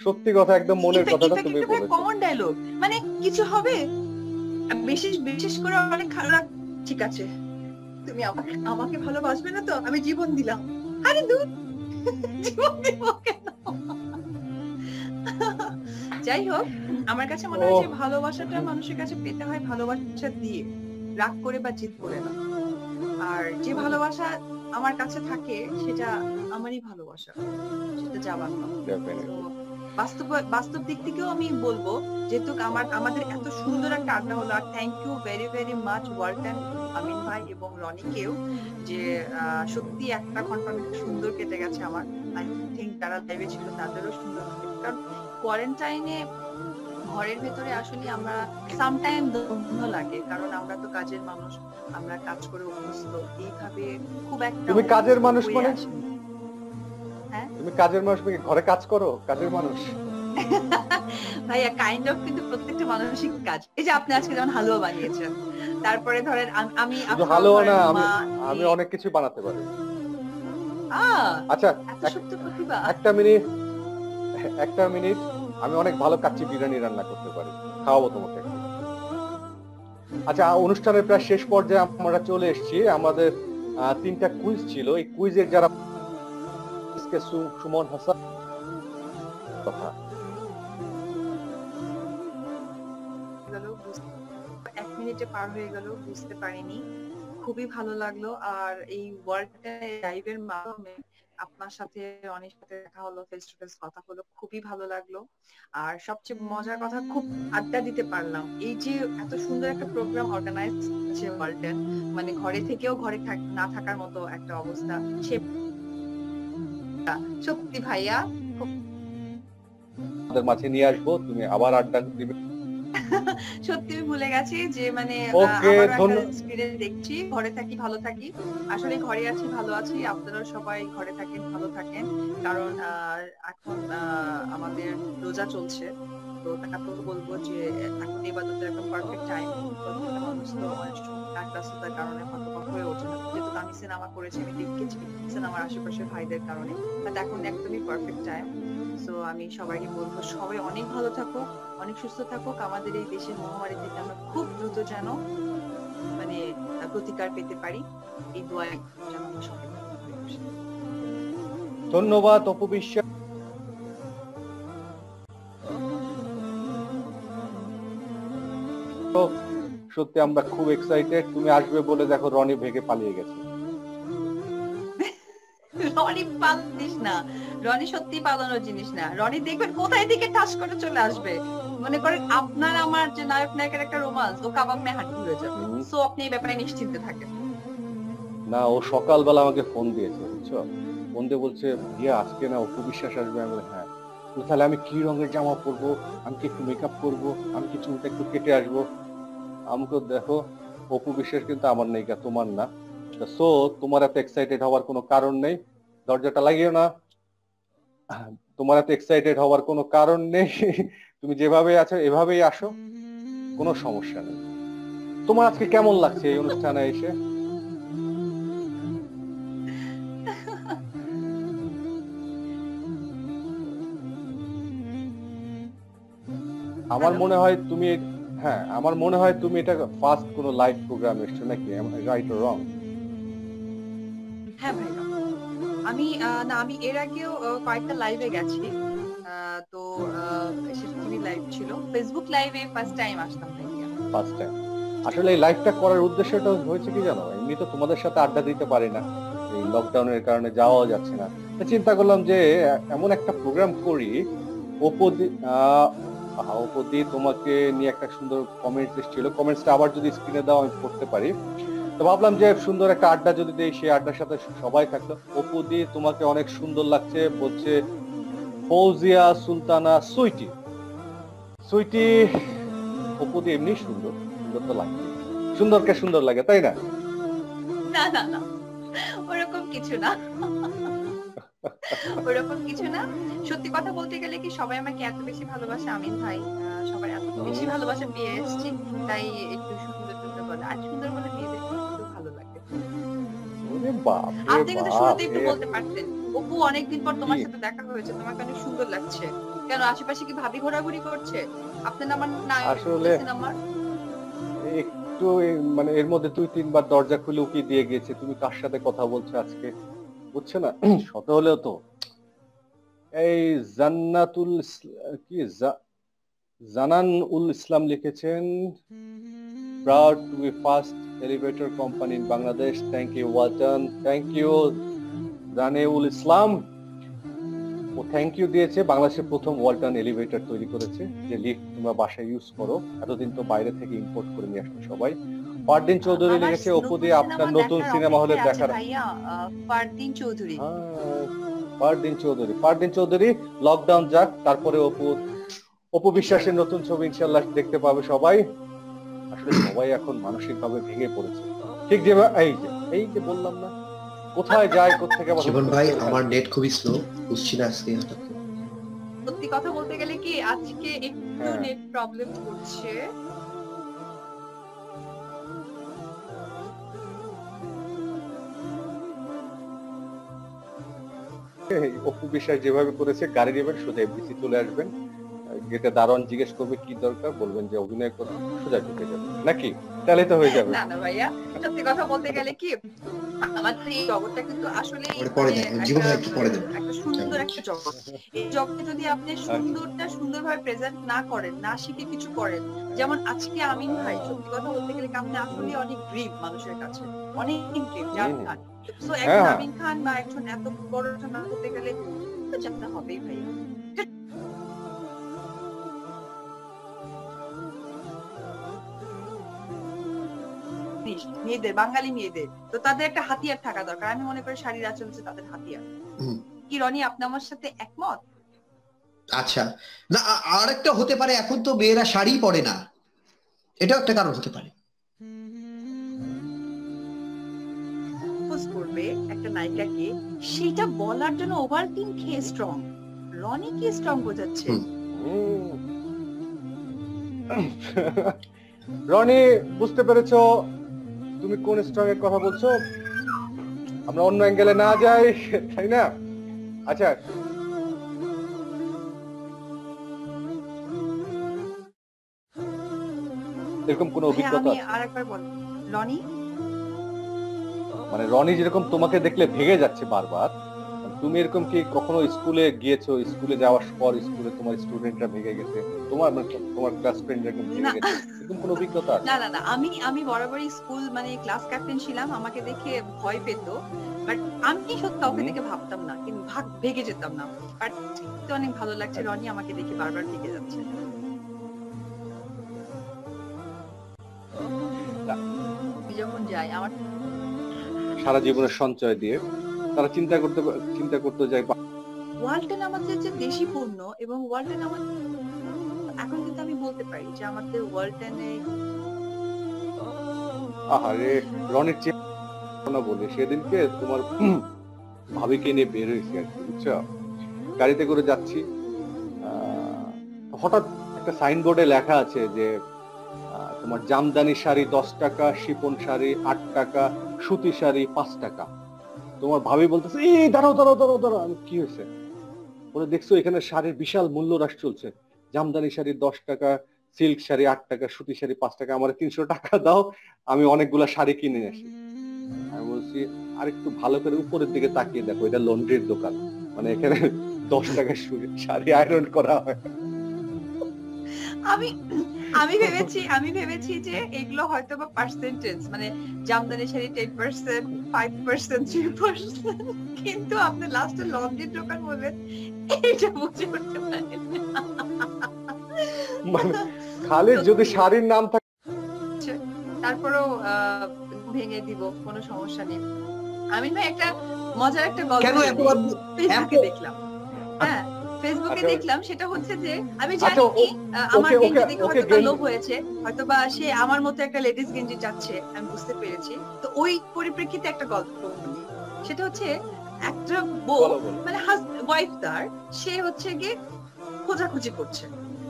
সত্যি কথা একদম মনের কথাটা তুমি বলেছ। কমন ডায়লগ মানে কিছু হবে? বিশেষ বিশেষ করে অনেক খারাপ ঠিক আছে। তুমি আমাকে আমাকে ভালোবাসবে না তো? আমি জীবন দিলাম। আরে দূর! জীবন দিব কেন? যাই হোক আমার কাছে মনে হয় যে ভালোবাসাটা মানুষের কাছে পেতে হয় ভালোবাসা দিয়ে। রাগ করে বা জিত করে না। আর যে ভালোবাসা আমার কাছে থাকে সেটা আমারই ভালোবাসা সেটা যাবার বাস্তব বাস্তব দিক থেকেও আমি বলব যেহেতু আমার আমাদের এত সুন্দর একটা আড্ডা হলো আর thank you very very much world Amin ভাই এবং রনিকেও যে সত্যি একটা ঘণ্টা অনেক সুন্দর কেটে গেছে আমার। আই থিঙ্ক তারা লাইভে ছিল তাদেরও সুন্দর। কারণ কোয়ারেন্টাইনে ঘরের ভেতরে আসলে আমরা সামটাইম বন্ধ লাগে কারণ আমরা তো কাজের মানুষ আমরা কাজ করে অভ্যস্ত এইভাবে খুব একটা তুমি কাজের মানুষ মানে? হ্যাঁ? তুমি কাজের মানুষ মানে ঘরে কাজ করো? কাজের মানুষ? ভাইয়া কাইন্ড অফ কিন্তু প্রত্যেকটা মানসিক কাজ। এই যে আপনি আজকে যেমন হালুয়া বানিয়েছেন তারপরে ধরেন আমি হালুয়া না আমি আমি অনেক কিছু বানাতে পারি। আচ্ছা একটা মিনিট একটা মিনিট। আমি অনেক ভালো কাচ্চি বিরিয়ানি রান্না করতে পারি। খাওয়াবো তোমাকে। আচ্ছা অনুষ্ঠানের প্রায় শেষ পর্যায়ে আমরা চলে এসেছি। আমাদের তিনটা কুইজ ছিল। এই কুইজের যারা সুমন হাসান কথা এক মিনিটে পার হয়ে গেল, বুঝতে পারিনি। খুবই ভালো লাগল। আর এই ওয়ার্ল্ড লাইভের মাধ্যমে আপনার সাথে অনেক সাথে দেখা হলো ফেস টু ফেস কথা হলো, খুবই ভালো লাগল। আর সবচেয়ে মজার কথা, খুব আড্ডা দিতে পারলাম। এই যে এত সুন্দর একটা প্রোগ্রাম অর্গানাইজ আছে ওয়ার্ল্ডে মানে ঘরে থেকেও ঘরে না থাকার মতো একটা অবস্থা, সে সত্যি ভাইয়া আমাদের মাঝে নিয়ে আসব, তুমি আবার আড্ডা দিবে। সত্যি আমি ভুলে গেছি যে মানে দেখছি। ঘরে থাকি ভালো থাকি। আসলে ঘরে আছি ভালো আছি। আপনারা সবাই ঘরে থাকেন ভালো থাকেন। কারণ এখন আমাদের রোজা চলছে। তো তারপর বলব যে এখন ইবাদতের একদম পারফেক্ট টাইম ব্যস্ততার কারণে হয়তো হয়ে ওঠে না। যেহেতু আমি সিনেমা করেছি, আমি দেখেছি সিনেমার আশেপাশের ভাইদের কারণে। বাট এখন একদমই পারফেক্ট টাইম সো আমি সবাইকে বলব, সবাই অনেক ভালো থাকুক, অনেক সুস্থ থাকুক। আমাদের এই দেশের মহামারী থেকে আমরা খুব দ্রুত যেন মানে প্রতিকার পেতে পারি। এই দোয়াই যেন ধন্যবাদ অপবিশ্বাস সত্যি আমরা খুব এক্সাইটেড তুমি আসবে বলে দেখো রনি ভেগে পালিয়ে গেছে। রনি পালিস না। রনি সত্যি পালানোর জিনিস না। রনি দেখবেন কোথায় দিকে ঠাস করে চলে আসবে। মনে করেন আপনার আমার যে নায়ক নায়কের একটা রোমান্স ও কাবাব মে হাঁটি হয়ে যাবে। সো আপনি এই ব্যাপারে নিশ্চিন্তে থাকেন। না ও সকালবেলা আমাকে ফোন দিয়েছে বুঝছ? ফোন দিয়ে বলছে ইয়া আজকে না অপু বিশ্বাস আসবে? আমি হ্যাঁ। তাহলে আমি কি রঙের জামা পরবো? আমি কি একটু মেকআপ করব? আমি কি চুলটা একটু কেটে আসব? আমাকে দেখো অপু বিশ্বাস কিন্তু আমার নেই তোমার না। সো তোমার এত এক্সাইটেড হওয়ার কোনো কারণ নেই। দরজাটা লাগিও না তোমার এত এক্সাইটেড হওয়ার কোনো কারণ নেই। তুমি যেভাবে আছো, এভাবেই আসো। কোনো সমস্যা নেই। তোমার আজকে কেমন লাগছে এই অনুষ্ঠানে এসে? আমার মনে হয় তুমি হ্যাঁ আমার মনে হয় তুমি এটা ফার্স্ট কোনো লাইভ প্রোগ্রাম এসছো নাকি? রাইট অর রং হ্যাঁ ভাই আমি না আমি এর আগেও কয়েকটা লাইভে গেছি। তো সেটা লাইভ ছিল। ফেসবুক লাইভে ফার্স্ট টাইম আসলাম ফার্স্ট টাইম আসলে এই লাইভটা করার উদ্দেশ্যটা হয়েছে কি জানো? এমনি তো তোমাদের সাথে আড্ডা দিতে পারি না। এই লকডাউনের কারণে যাওয়া যাচ্ছে না। চিন্তা করলাম যে এমন একটা প্রোগ্রাম করি ওপদি তোমাকে নিয়ে একটা সুন্দর কমেন্টস ছিল। কমেন্টসটা আবার যদি স্ক্রিনে দাও, আমি পড়তে পারি। তো ভাবলাম যে সুন্দর একটা আড্ডা যদি দেই, সেই আড্ডার সাথে সবাই থাকতো অপু দি তোমাকে অনেক সুন্দর লাগছে, বলছে, ফৌজিয়া সুলতানা সুইটি। সুইটি অপু দি এমনি সুন্দর সুন্দর তো লাগে সুন্দরকে সুন্দর লাগে, তাই না? না না না, ওরকম কিছু না। ওরকম কিছু না। সত্যি কথা বলতে গেলে কি সবাই আমাকে এত বেশি ভালোবাসে? আমিন ভাই সবাই এত বেশি ভালোবাসা পেয়ে এসেছি। তাই একটু সুন্দর সুন্দর বলে। আর সুন্দর বলে মেয়েদের ভালো লাগে। আপনি কিন্তু শুরুতে একটু বলতে পারতেন অপু অনেকদিন পর তোমার সাথে দেখা হয়েছে। তোমাকে অনেক সুন্দর লাগছে। কেন আশেপাশে কি ভাবি ঘোরাঘুরি করছে? আপনার না আসলে- একটু মানে এর মধ্যে দুই তিনবার দরজা খুলে উকি দিয়ে গিয়েছে। তুমি কার সাথে কথা বলছো আজকে? বুঝছ না? শত হলেও তো। এই জান্নাতুল কি জানান উল ইসলাম লিখেছেন proud to be first elevator company in Bangladesh. Thank you, Walton. Thank you, জানেউল ইসলাম ও থ্যাংক ইউ দিয়েছে। বাংলাদেশের প্রথম ওয়ালটন এলিভেটর তৈরি করেছে। যে লিফট তোমরা বাসায় ইউজ করো। এতদিন তো বাইরে থেকে ইম্পোর্ট করে নিয়ে আসতো সবাই। পারদিন চৌধুরী লিখেছে দিয়ে আপনার নতুন সিনেমা হলে দেখার। ফারদিন চৌধুরী। পারদিন চৌধুরী। পারদিন চৌধুরী লকডাউন যাক তারপরে অপু অপু বিশ্বাসের নতুন ছবি ইনশাল্লাহ দেখতে পাবে সবাই। আসলে সবাই এখন মানসিক ভাবে ভেঙে পড়েছে। ঠিক যে এই যে এই যে বললাম না কোথায় যায় কোথেকে জীবন ভাই আমার নেট খুবই স্লো বুঝছি না আজকে সত্যি কথা বলতে গেলে কি আজকে একটু হ্যাঁ। নেট প্রবলেম করছে অপু বিশ্বাস যেভাবে করেছে গাড়ি নেবেন সোজা এফডিসি চলে আসবেন। গেটে দারোয়ান জিজ্ঞেস করবে কি দরকার? বলবেন যে অভিনয় করবেন সোজা ঢুকে যাবে। নাকি? তাহলে তো হয়ে যাবে। না না ভাইয়া সত্যি কথা বলতে গেলে কি আমাদের এই জগৎটা কিন্তু আসলে ভাই একটু সুন্দর একটা জগৎ। এই জগতে যদি আপনি সুন্দরটা সুন্দরভাবে প্রেজেন্ট না করেন না শিখে কিছু করেন যেমন আজকে আমিন ভাই সত্যি কথা বলতে গেলে আপনি আসলে অনেক গ্রিপ মানুষের কাছে অনেক গ্রিপ জান তো হ্যাঁ, একজন। আমিন খান বা একজন এত বড় নাম হতে গেলে তো জানতে হবেই ভাই। মেয়েদের বাঙালি মেয়েদের। তো তাদের একটা হাতিয়ার থাকা দরকার। আমি মনে করি শাড়ির আঁচল হচ্ছে তাদের হাতিয়ার। কি রনি আপনি আমার সাথে একমত? আচ্ছা। না আর একটা হতে পারে এখন তো মেয়েরা শাড়ি পরে না। এটাও একটা কারণ হতে পারে। করবে একটা নায়িকাকে সেটা বলার জন্য ওভারটিন খেয়ে স্ট্রং রনি কি স্ট্রং বোঝাচ্ছে। রনি বুঝতে পেরেছ তুমি কোন স্ট্রং এর কথা বলছো? আমরা অন্য অ্যাঙ্গেলে না যাই তাই না? আচ্ছা। এরকম কোন অভিজ্ঞতা আমি আছে? আর একবার বল রনি? মানে রনি যেরকম তোমাকে দেখলে ভেঙে যাচ্ছে বারবার তুমি এরকম কি কখনো স্কুলে গিয়েছো? স্কুলে যাওয়ার পর স্কুলে তোমার স্টুডেন্টরা ভেঙে গেছে? তোমার মানে তোমার ক্লাস ফ্রেন্ড এরকম ভেঙে গেছে? এরকম কোনো অভিজ্ঞতা না না না। আমি আমি বরাবরই স্কুল মানে ক্লাস ক্যাপ্টেন ছিলাম। আমাকে দেখে ভয় পেত। বাট আমি সত্যি কাউকে দেখে ভাবতাম না কিন্তু ভাগ ভেগে যেতাম না। বাট অনেক ভালো লাগছে আচ্ছা। রনি আমাকে দেখে বারবার ভেগে যাচ্ছে। যখন যাই আমার সারা জীবনের সঞ্চয় দিয়ে তারা চিন্তা করতে চিন্তা করতে যায় ওয়ালটন আমাদের যে দেশি পণ্য এবং ওয়ালটন আমাদের এখন কিন্তু আমি বলতে পারি যে আমাদের ওয়ালটনে আহারে রনির চেয়ে বলে সেদিনকে তোমার ভাবিকে নিয়ে বের হয়েছি আর কি বুঝছ? গাড়িতে করে যাচ্ছি। হঠাৎ একটা সাইনবোর্ডে লেখা আছে যে তোমার জামদানি শাড়ি দশ টাকা শিপন শাড়ি আট টাকা সুতি শাড়ি পাঁচ টাকা। তোমার ভাবি বলতেছে এই দাঁড়াও দাঁড়াও দাঁড়াও দাঁড়াও আমি, কি হয়েছে? বলে দেখছ এখানে শাড়ির বিশাল মূল্য হ্রাস চলছে। জামদানি শাড়ি দশ টাকা সিল্ক শাড়ি আট টাকা সুতি শাড়ি পাঁচ টাকা আমার তিনশো টাকা দাও আমি অনেকগুলা শাড়ি কিনে আসি। আমি বলছি আর একটু ভালো করে উপরের দিকে তাকিয়ে দেখো এটা লন্ড্রির দোকান। মানে এখানে দশ টাকা শাড়ি আয়রন করা হয়। আমি আমি ভেবেছি আমি ভেবেছি যে এগুলো হয়তো বা পার্সেন্টেজ মানে Jamdani sari ten percent five percent three percent কিন্তু আপনি লাস্টে লন্ড্রির দোকান বলবেন এটা বুঝে উঠতে পারেন মানে খালি যদি শাড়ির নাম থাকে তারপরেও আহ, ভেঙে দিব কোনো সমস্যা নেই। আমি না একটা মজার একটা গল্প দেখলাম। হ্যাঁ ফেসবুকে আচ্ছা, দেখলাম সেটা হচ্ছে যে আমি আচ্ছা, জানি কি আমার গেঞ্জি দেখে হয়তো গেঞ্জি- লোভ হয়েছে হয়তো বা সে আমার মতো একটা লেডিস গেঞ্জি চাচ্ছে আমি বুঝতে পেরেছি। তো ওই পরিপ্রেক্ষিতে একটা গল্প সেটা হচ্ছে একটা বউ মানে ওয়াইফ তার সে হচ্ছে গিয়ে খোঁজাখুঁজি করছে।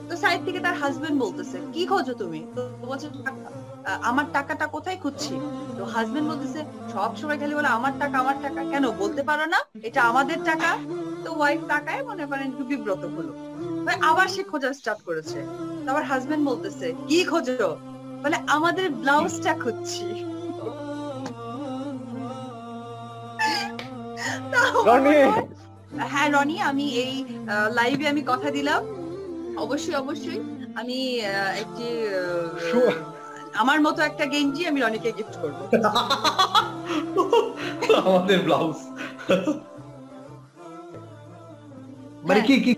তো সাইড থেকে তার হাজবেন্ড বলতেছে কি খোঁজো তুমি? তো বলছে টাকা। আমার টাকাটা কোথায় খুঁজছি? তো হাজবেন্ড বলতেছে সব সময় খালি বলে আমার টাকা আমার টাকা। কেন বলতে পারো না? এটা আমাদের টাকা। তো ওয়াইফ টাকায় মনে করেন একটু বিব্রত হলো। আবার সে খোঁজা স্টার্ট করেছে। আবার হাজবেন্ড বলতেছে কি খোঁজো? বলে আমাদের ব্লাউজটা খুঁজছি। হয়- রনি আমি এই লাইভে আমি কথা দিলাম। অবশ্যই অবশ্যই। আমি একটি আমার মতো একটা গেঞ্জি আমি রনিকে গিফট করব। আমাদের ব্লাউজ মানে হ্যাঁ। কি কি?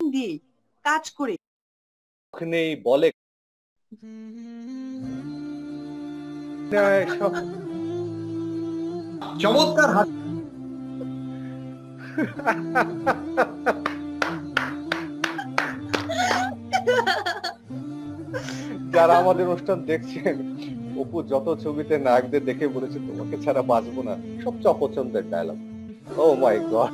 দিয়ে কাজ করে। নেই বলে। চমৎকার হাত। যারা আমাদের অনুষ্ঠান দেখছেন, অপু যত ছবিতে নায়কদের দেখে বলেছে, তোমাকে ছাড়া বাঁচবো না। সবচেয়ে অপছন্দের ডায়লগ ও মাই গড